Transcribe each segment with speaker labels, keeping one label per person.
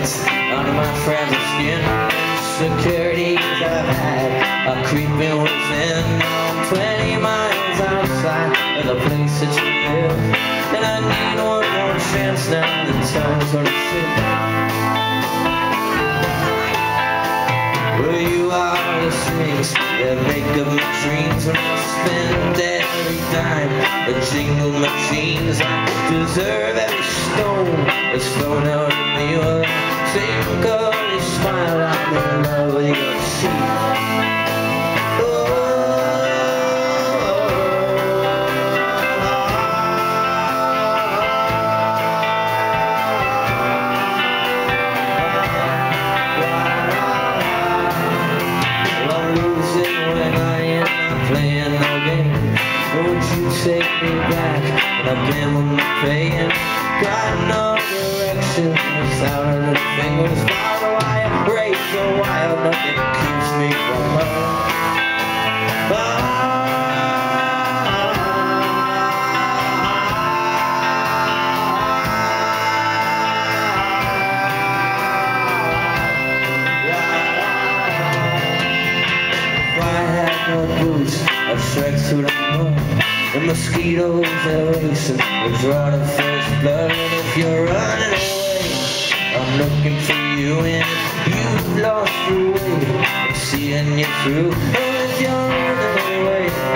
Speaker 1: under my fragile skin. Securities I've had are creeping within. 20 miles outside of the place that you live. And I need one more chance now the time's gonna sit. Well, you are the strings that make up my dreams when I spend every dime. The jingle machines, I deserve every stone that's take me back when I gamble my paying? Got no direction, out of the fingers. Why do I embrace the wild? Nothing keeps me from I no boots, I'd trek through the mud. The mosquitoes are racing, will draw the first blood. And if you're running away, I'm looking for you. And if you've lost your way, I'm seeing you through. Oh, if you're running away,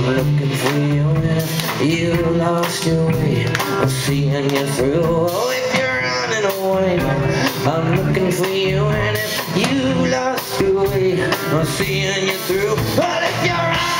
Speaker 1: I'm looking for you and you lost your way. I'm seeing you through. Oh, if you're running away, I'm looking for you and if you lost your way, I'm seeing you through. But if you're running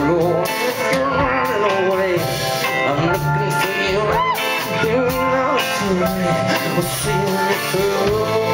Speaker 1: running away. I'm looking for you, you lost your way. I'm seeing you through.